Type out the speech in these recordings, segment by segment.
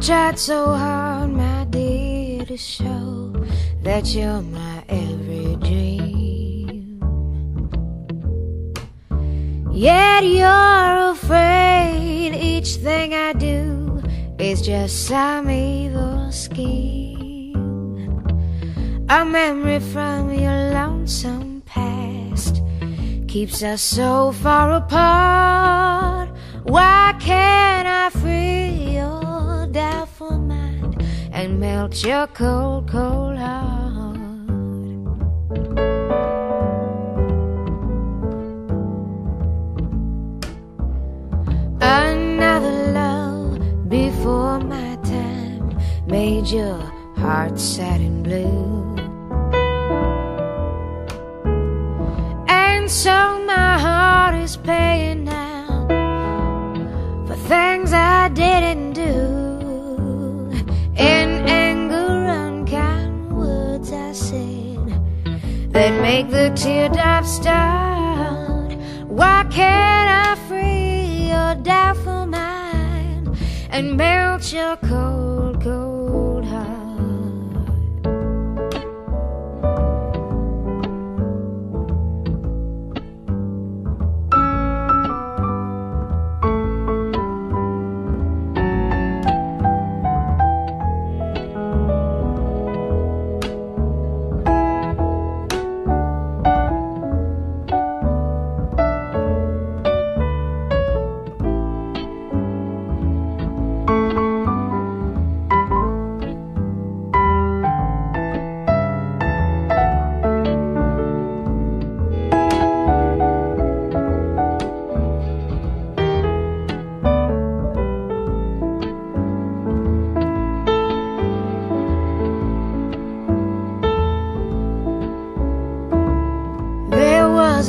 tried so hard, my dear, to show that you're my every dream. Yet you're afraid each thing I do is just some evil scheme. A memory from your lonesome past keeps us so far apart. Why can't and melt your cold, cold heart? Another love before my time made your heart sad and blue. And so my heart is paying now for things I didn't that make the teardrops start. Why can't I free your doubtful mind and melt your cold, cold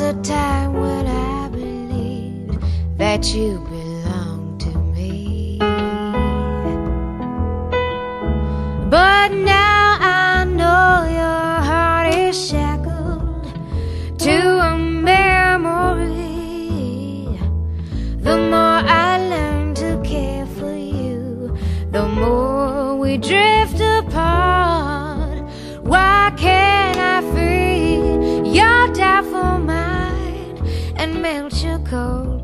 a time when I believed that you belonged to me. But now I know your heart is shackled to a memory. The more I learn to care for you, the more we drift apart. Why can't I free your doubtful melt your cold?